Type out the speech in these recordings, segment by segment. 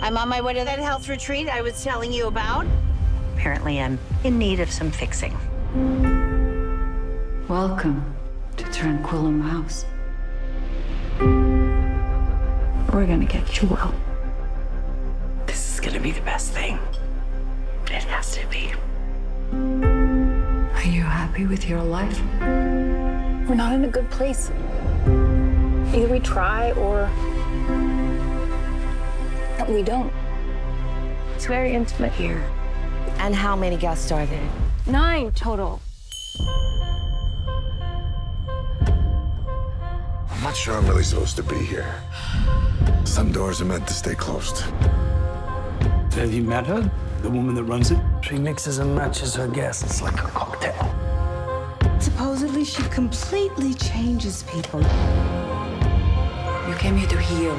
I'm on my way to that health retreat I was telling you about. Apparently, I'm in need of some fixing. Welcome to Tranquillum House. We're gonna get you well. This is gonna be the best thing. It has to be. Are you happy with your life? We're not in a good place. Either we try or we don't. It's very intimate here. And how many guests are there? Nine total. I'm not sure I'm really supposed to be here. Some doors are meant to stay closed. Have you met her? The woman that runs it? She mixes and matches her guests like a cocktail. Supposedly, she completely changes people. You came here to heal.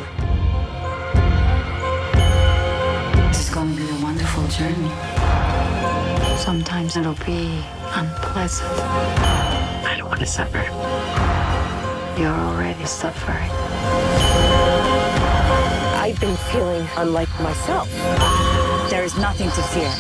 Be a wonderful journey. Sometimes it'll be unpleasant. I don't want to suffer. You're already suffering. I've been feeling unlike myself. There is nothing to fear.